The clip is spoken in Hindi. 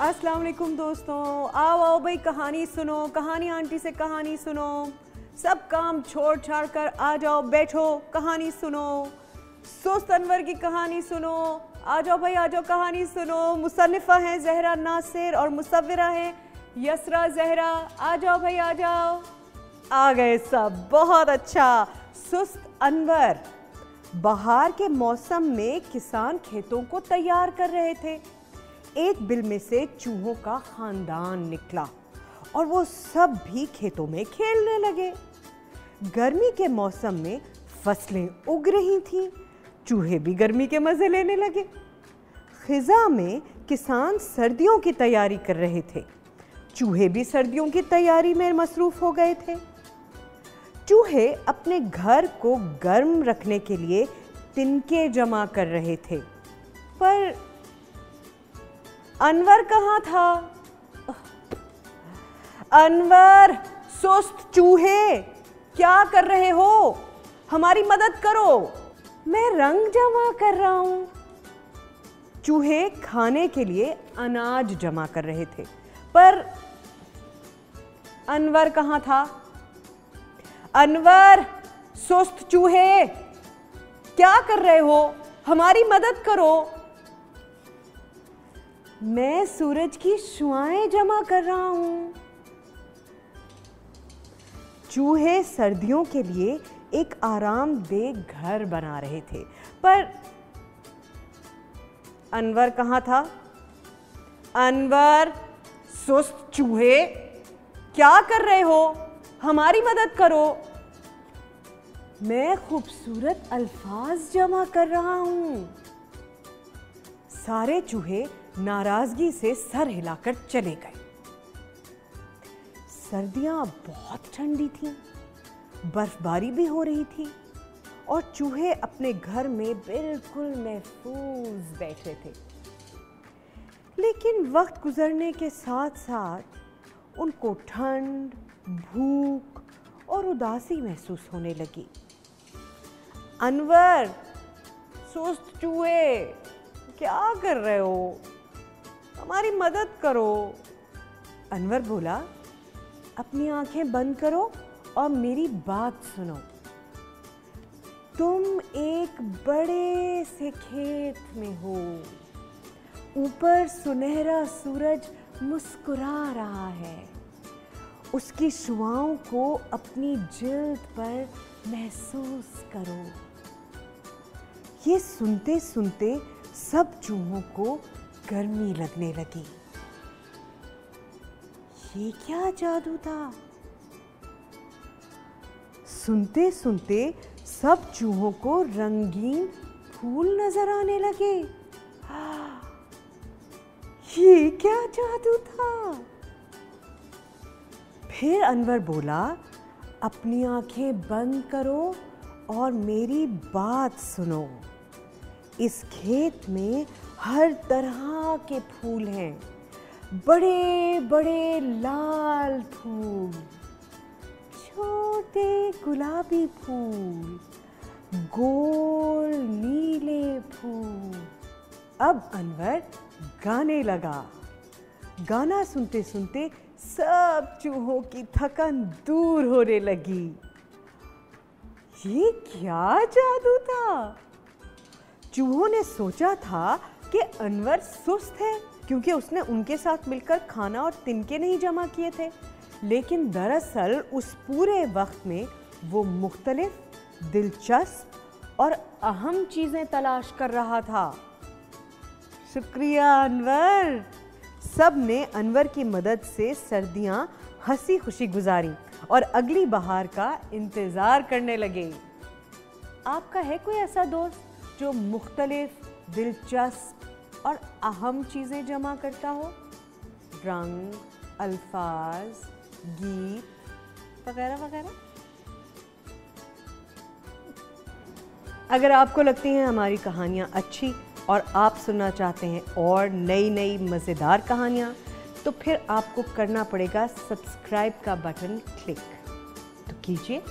अस्सलाम वालेकुम दोस्तों। आओ आओ भाई, कहानी सुनो, कहानी आंटी से कहानी सुनो। सब काम छोड़ छाड़ कर आ जाओ, बैठो, कहानी सुनो। सुस्त अनवर की कहानी सुनो। आ जाओ भाई, आ जाओ, कहानी सुनो। मुसनफ़ा हैं जहरा नासिर और मुसविरा हैं यसरा जहरा। आ जाओ भाई, आ जाओ। आ गए सब, बहुत अच्छा। सुस्त अनवर, बहार के मौसम में किसान खेतों को तैयार कर रहे थे। एक बिल में से चूहों का खानदान निकला और वो सब भी खेतों में खेलने लगे। गर्मी के मौसम में फ़सलें उग रही थीं, चूहे भी गर्मी के मज़े लेने लगे। खिजा में किसान सर्दियों की तैयारी कर रहे थे, चूहे भी सर्दियों की तैयारी में मसरूफ़ हो गए थे। चूहे अपने घर को गर्म रखने के लिए तिनके जमा कर रहे थे, पर अनवर कहाँ था? अनवर, सुस्त, चूहे, क्या कर रहे हो? हमारी मदद करो। मैं रंग जमा कर रहा हूँ। चूहे खाने के लिए अनाज जमा कर रहे थे, पर अनवर कहाँ था? अनवर, सुस्त, चूहे, क्या कर रहे हो? हमारी मदद करो। मैं सूरज की शुआएँ जमा कर रहा हूँ। चूहे सर्दियों के लिए एक आरामदेह घर बना रहे थे। पर अनवर कहाँ था? अनवर, सुस्त चूहे, क्या कर रहे हो? हमारी मदद करो। मैं खूबसूरत अल्फाज जमा कर रहा हूँ। सारे चूहे नाराज़गी से सर हिलाकर चले गए। सर्दियाँ बहुत ठंडी थीं, बर्फबारी भी हो रही थी और चूहे अपने घर में बिल्कुल महफूज बैठे थे। लेकिन वक्त गुजरने के साथ साथ उनको ठंड भूख और उदासी महसूस होने लगी। अनवर सुस्त चूहे! क्या कर रहे हो? हमारी मदद करो। अनवर बोला, अपनी आँखें बंद करो और मेरी बात सुनो। तुम एक बड़े से खेत में हो। ऊपर सुनहरा सूरज मुस्कुरा रहा है। उसकी शुआओं को अपनी जिल्द पर महसूस करो। ये सुनते सुनते सब चूहों को गर्मी लगने लगी। ये क्या जादू था? सुनते सुनते सब चूहों को रंगीन फूल नज़र आने लगे। ये क्या जादू था? फिर अनवर बोला, अपनी आँखें बंद करो और मेरी बात सुनो। इस खेत में हर तरह के फूल हैं। बड़े बड़े लाल फूल, छोटे गुलाबी फूल, गोल नीले फूल। अब अनवर गाने लगा। गाना सुनते सुनते सब चूहों की थकन दूर होने लगी। ये क्या जादू था? चूहों ने सोचा था कि अनवर सुस्त है, क्योंकि उसने उनके साथ मिलकर खाना और तिनके नहीं जमा किए थे। लेकिन दरअसल उस पूरे वक्त में वो मुख्तलिफ़, दिलचस्प और अहम चीज़ें तलाश कर रहा था। शुक्रिया, अनवर। सबने अनवर की मदद से सर्दियाँ हँसी खुशी गुजारी और अगली बहार का इंतज़ार करने लगे। आपका है कोई ऐसा दोस्त? जो मुख्तलिफ़, दिलचस्प और अहम चीज़ें जमा करता हो, रंग, अल्फाज, गीत, वगैरह वगैरह। अगर आपको लगती हैं हमारी कहानियाँ अच्छी और आप सुनना चाहते हैं और नई नई मज़ेदार कहानियाँ तो फिर आपको करना पड़ेगा सब्सक्राइब का बटन क्लिक। तो कीजिए